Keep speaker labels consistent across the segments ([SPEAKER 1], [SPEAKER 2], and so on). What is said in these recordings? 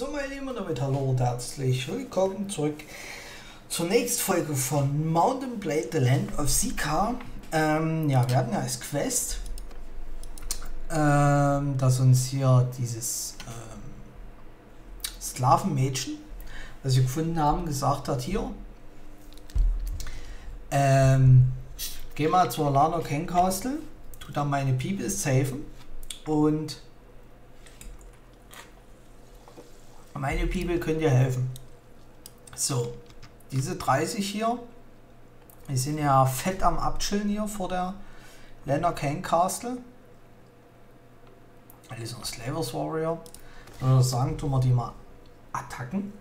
[SPEAKER 1] So meine Lieben und damit hallo und herzlich willkommen zurück zur nächsten Folge von Mountain Blade The Land of Sika. Ähm, ja, wir hatten ja als Quest, ähm, dass uns hier dieses ähm, Sklavenmädchen, was wir gefunden haben, gesagt hat, hier, ähm, geh mal zur Lana Ken Castle, tu da meine People safen und Meine People können dir helfen. So, diese 30 hier, die sind ja fett am Abchillen hier vor der Länder Kane Castle. Also Slavers Warrior. Würde sagen, tun wir die mal attacken.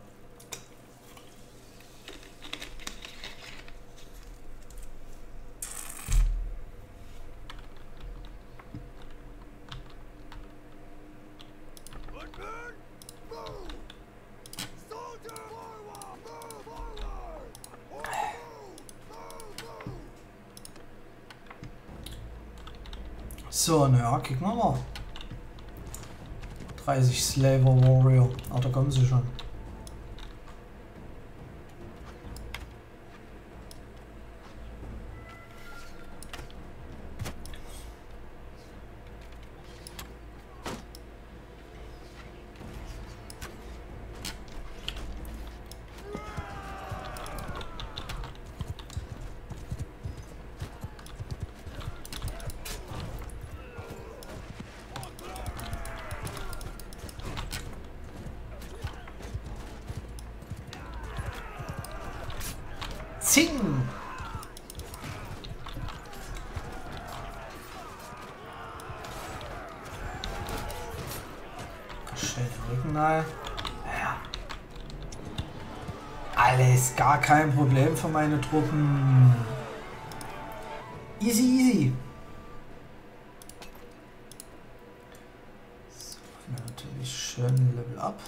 [SPEAKER 1] So, naja, kicken wir mal. 30 Slaver Warrior. Ah, da kommen sie schon. Zing! Schnell den Rücken nahe. Ja. Alles gar kein Problem für meine Truppen. Easy, easy. So, natürlich schön Level up.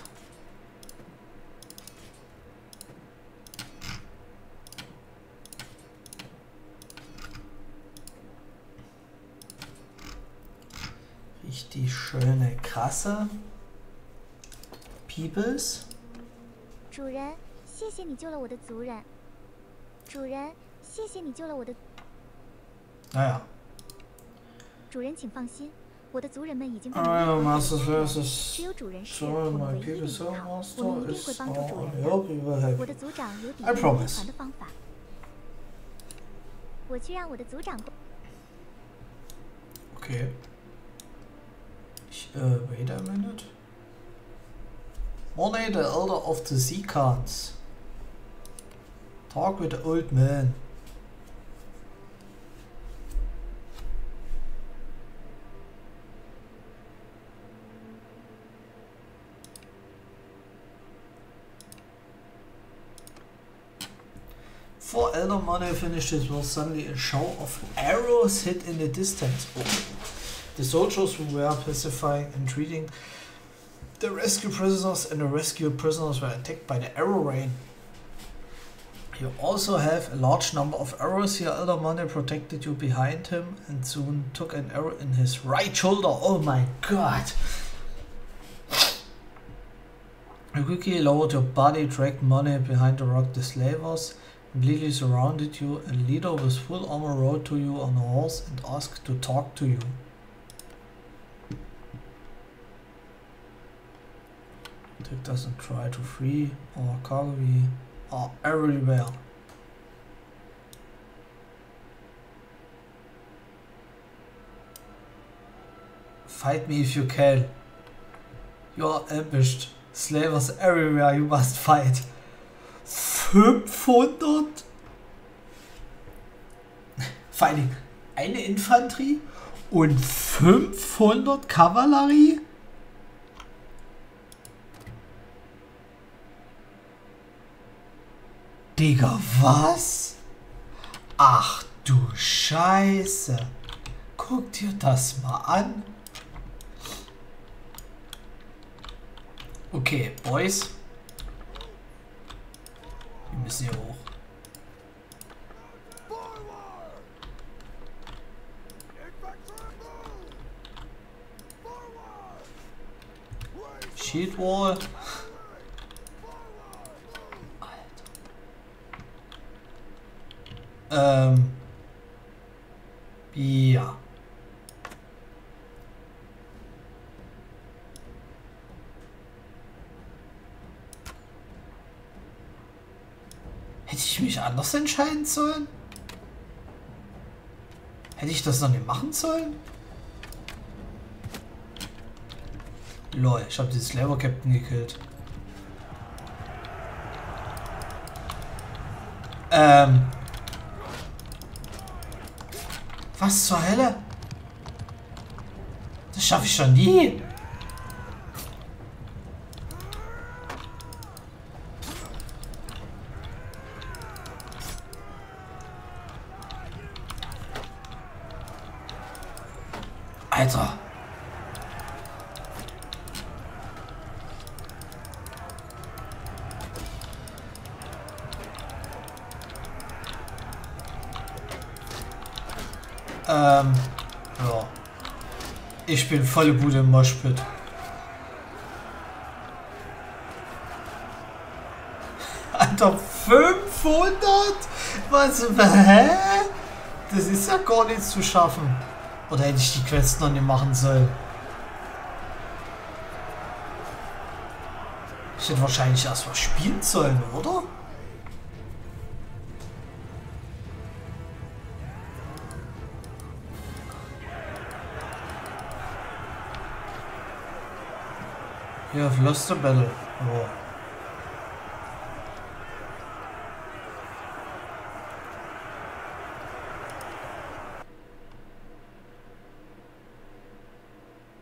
[SPEAKER 1] schöne, krasse Peoples.
[SPEAKER 2] 主人，谢谢你救了我的族人。主人，谢谢你救了我的。
[SPEAKER 1] 哎呀。
[SPEAKER 2] 主人，请放心，我的族人们已经被你
[SPEAKER 1] 们
[SPEAKER 2] 抓住
[SPEAKER 1] 了。
[SPEAKER 2] 只有主人是我们唯一的依靠，我们一定会帮助主人的。我的族长有抵御为团的方法。我去让我的族长。
[SPEAKER 1] Okay. Äh, wait a minute. Mornay, the elder of the Seacons. Talk with the old man. Four elder money finishes will suddenly a shower of arrows hit in the distance. Oh. The soldiers who were pacifying and treating the rescued prisoners and the rescued prisoners were attacked by the arrow rain. You also have a large number of arrows here. Elder Money protected you behind him and soon took an arrow in his right shoulder. Oh my god! You quickly lowered your body, dragged Money behind the rock. The slavers completely surrounded you. A leader with full armor rode to you on a horse and asked to talk to you. Dick doesn't try to free or we are everywhere. Fight me if you can. You are ambushed. Slavers everywhere, you must fight. 500? Vor eine Infanterie und 500 Kavallerie? Digga, was? Ach du Scheiße. Guck dir das mal an. Okay, Boys. Wir müssen hier hoch. Shield Wall. Ähm. Ja. Hätte ich mich anders entscheiden sollen? Hätte ich das noch nicht machen sollen? Lol, ich habe dieses Labor Captain gekillt. Ähm. Was zur Hölle? Das schaffe ich schon nie. Alter. Ähm, ja. Ich bin volle Bude im Moshpit. Alter, 500? Was, hä? Das ist ja gar nicht zu schaffen. Oder hätte ich die Quest noch nicht machen sollen? Ich hätte wahrscheinlich erst was spielen sollen, oder? You have lost the battle. Oh.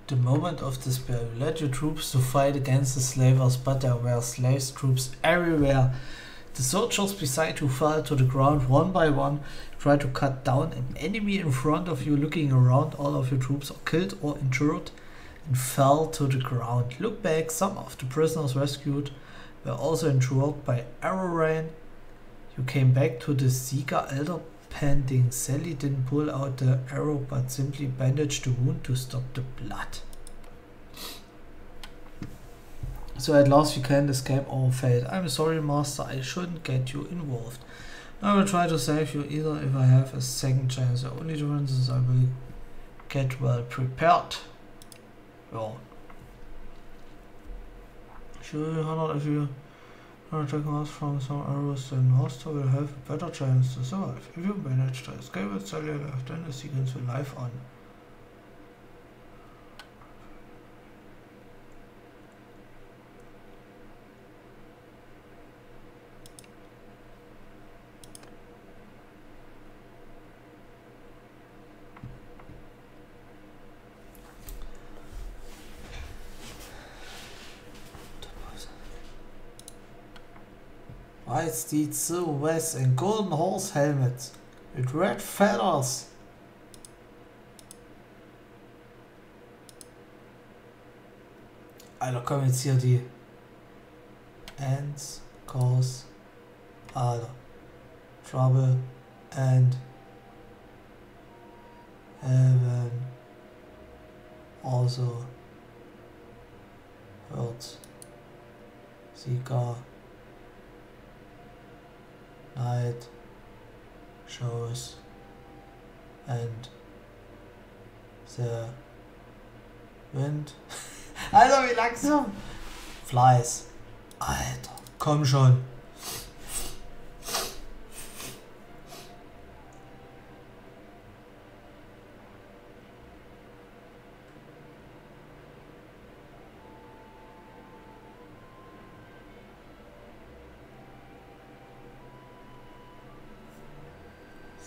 [SPEAKER 1] The moment of despair. You led your troops to fight against the slavers, but there were slaves troops everywhere. The soldiers beside you fell to the ground one by one. Try to cut down an enemy in front of you. Looking around, all of your troops are killed or injured and fell to the ground. Look back, some of the prisoners rescued were also injured by arrow rain. You came back to the Seeker Elder pending. Sally didn't pull out the arrow but simply bandaged the wound to stop the blood. So at last we can escape our fate. I'm sorry, Master, I shouldn't get you involved. I will try to save you either if I have a second chance. The only difference is I will get well prepared. Ja. Sure, Hannah, if you are taking us from some arrows, then Master will have a better chance to survive. If you manage to escape with Sally left, then the sequence will live on. White steed, silver vest and golden horse helmet with red feathers. Alter, kommen jetzt hier die Ants cause Alter. Trouble and heaven also hurts. Sieger night shows and the wind. Alter, wie langsam! Flies. Alter, komm schon.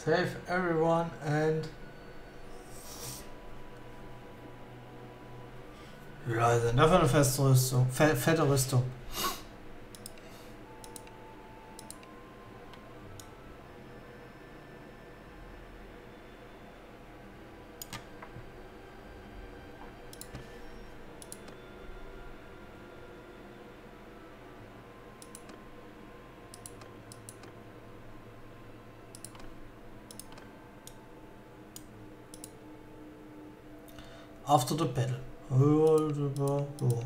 [SPEAKER 1] Save everyone and Leute, dafür eine feste Rüstung. Fe fette Rüstung. After the battle. Oh.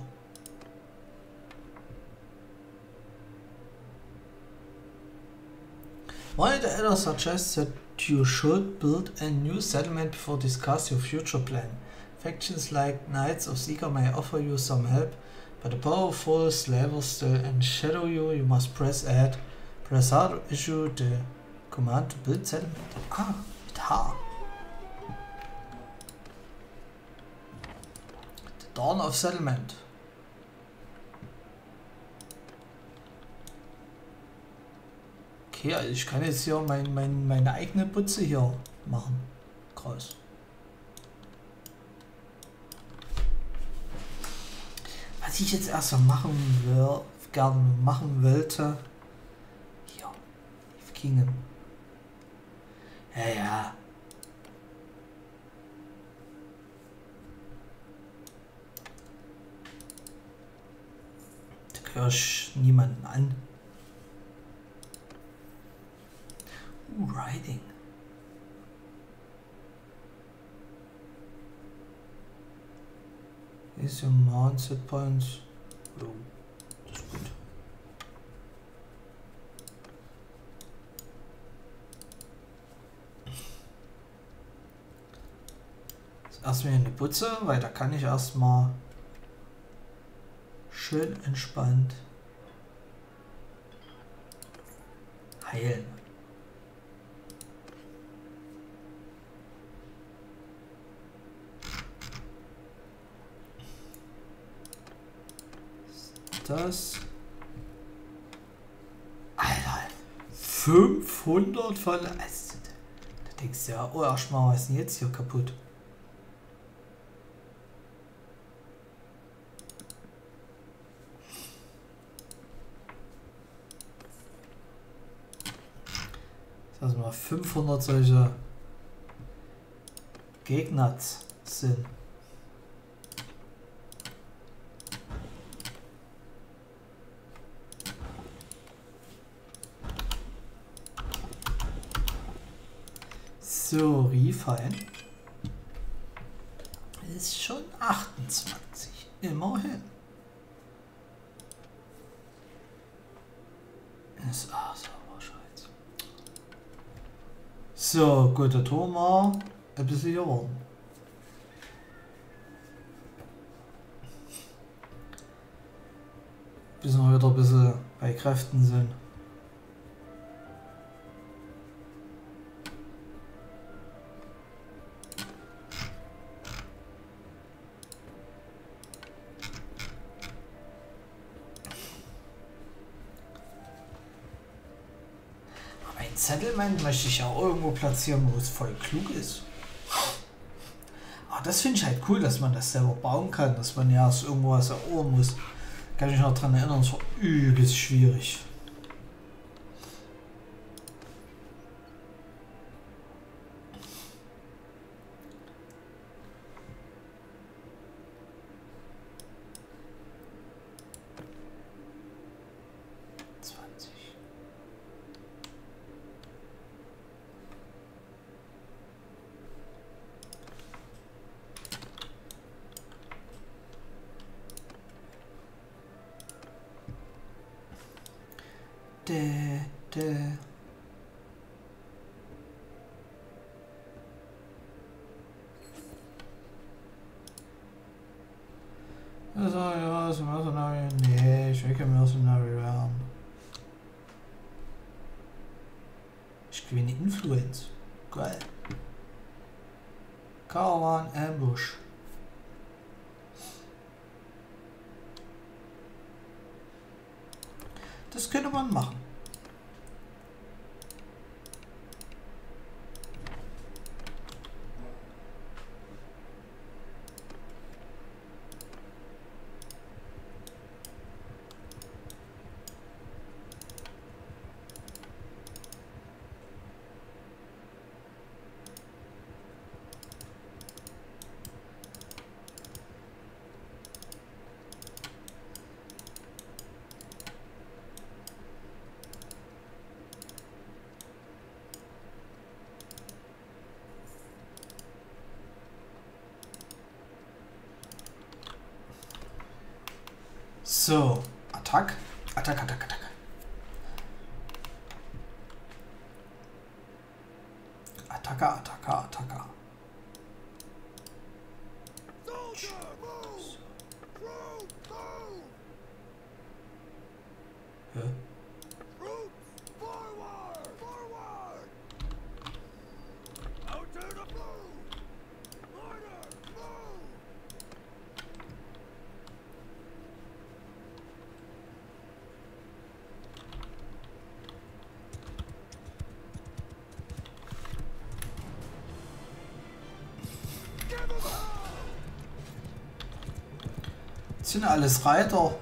[SPEAKER 1] The elders suggests that you should build a new settlement before discuss your future plan. Factions like Knights of Seeker may offer you some help, but the powerful slavers still shadow you. You must press ahead. Press hard issue the command to build settlement. Ah, mit Dawn of Settlement. Okay, also ich kann jetzt hier mein, mein, meine eigene Putze hier machen. Krass. Was ich jetzt erst mal machen will, gerne machen wollte. Hier. Kingen. Ja, ja. Ich niemanden an. Riding. Is your mount set points? Oh, das ist gut. Erstmal hier eine Putze, weil da kann ich erstmal schön entspannt heilen. das? Alter, 500 von... Also, da denkst du ja, oh, erstmal, was ist denn jetzt hier kaputt? Dass mal 500 solche Gegner sind. So, Refine. Ist schon 28. Immerhin. Ist also Scheiße. So, gut, der Turm ein bisschen geworden. Bis wir wieder ein bisschen bei Kräften sind. Settlement möchte ich auch irgendwo platzieren, wo es voll klug ist. Aber das finde ich halt cool, dass man das selber bauen kann, dass man ja aus irgendwas erobern muss. Kann ich mich noch daran erinnern, es war übelst schwierig. Dä. Also, ja, ein Mercenary. Nee, ich will kein Mercenary werden. Ich gewinne Influence. Geil. Caravan Ambush. Das könnte man machen. So, Attack. Attack, Attack, Attack. Attacke, Attacke, Attacke. Sind alles Reiter.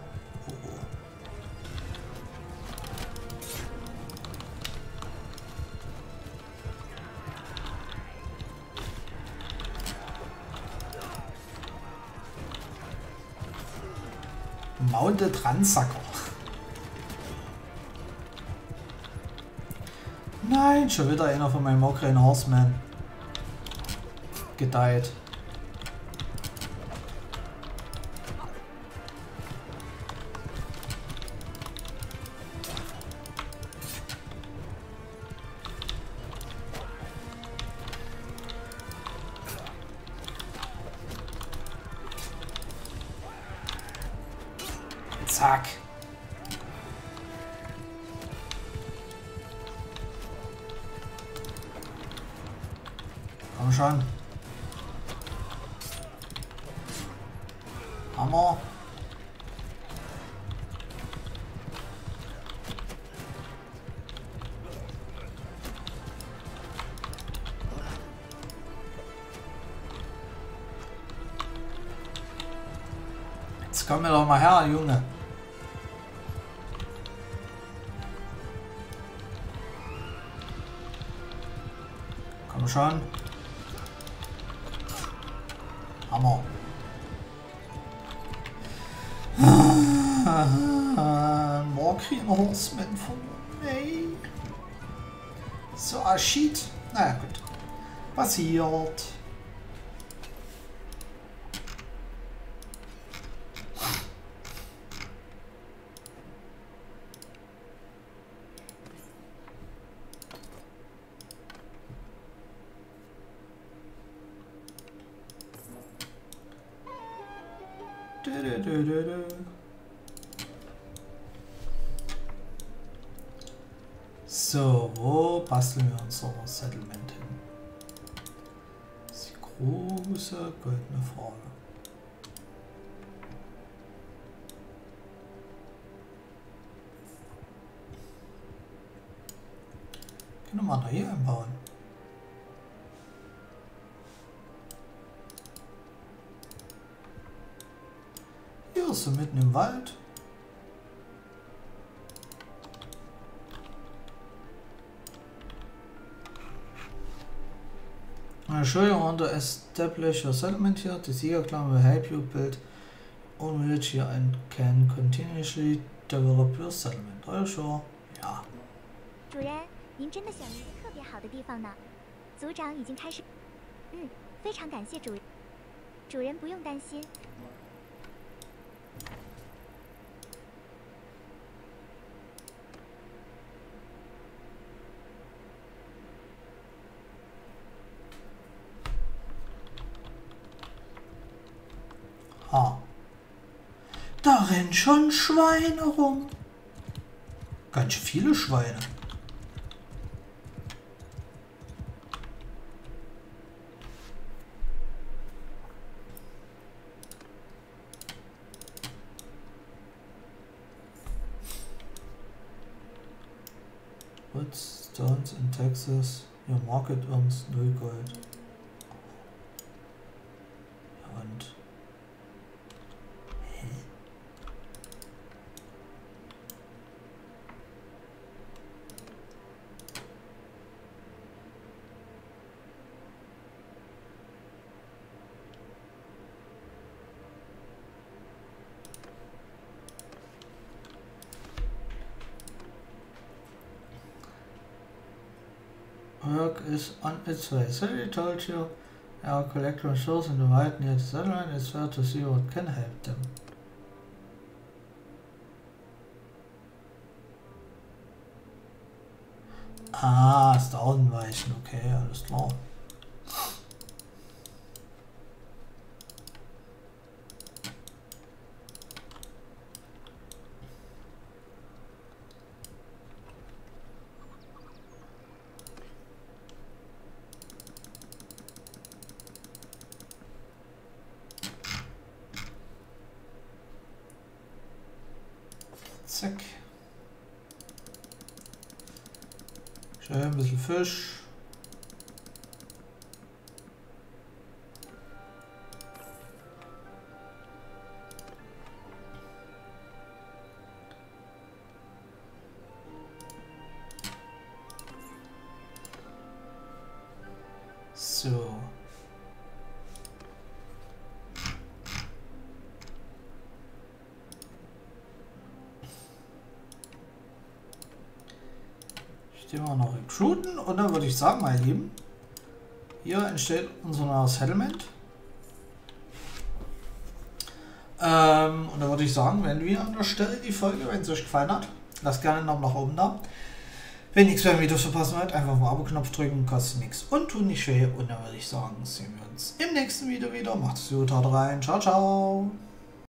[SPEAKER 1] Mounted Ransacker. Nein, schon wieder einer von meinen Mokren Horseman. Gedeiht. Jetzt komm mir doch mal her, Junge. Komm schon. Hammer. Morgreen Horseman von May. So, ah, shit. Naja, gut. Passiert. So, wo basteln wir unser Settlement hin? Das ist die große goldene Frage. Können wir mal hier einbauen? Hier ist sie mitten im Wald. Uh, show you want to establish your settlement here. The Seeger clan will help you build own village here and can continuously develop your settlement. Are you sure? Ja.
[SPEAKER 2] 主人，您真的选了一个特别好的地方呢。族长已经开始。嗯，非常感谢主人。主人不用担心。
[SPEAKER 1] Ha. Da rennen schon Schweine rum. Ganz viele Schweine. Woods, stones in Texas. Your market earns 0 Gold. Is on its way. So I told you our collector shows in the wild near the settlement. It's fair to see what can help them. Ah, ist Downweichen, okay, alles klar. Zack. Schön ein bisschen Fisch. So. Den mal noch recruiten und dann würde ich sagen, meine Lieben, hier entsteht unser neues Settlement. Ähm, und dann würde ich sagen, wenn wir an der Stelle die Folge, wenn es euch gefallen hat, lasst gerne einen Daumen nach oben da. Wenn nichts mehr Videos verpassen wollt, einfach mal Abo-Knopf drücken, kostet nichts und tut nicht weh. Und dann würde ich sagen, sehen wir uns im nächsten Video wieder. Macht's gut, haut rein, ciao, ciao.